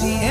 see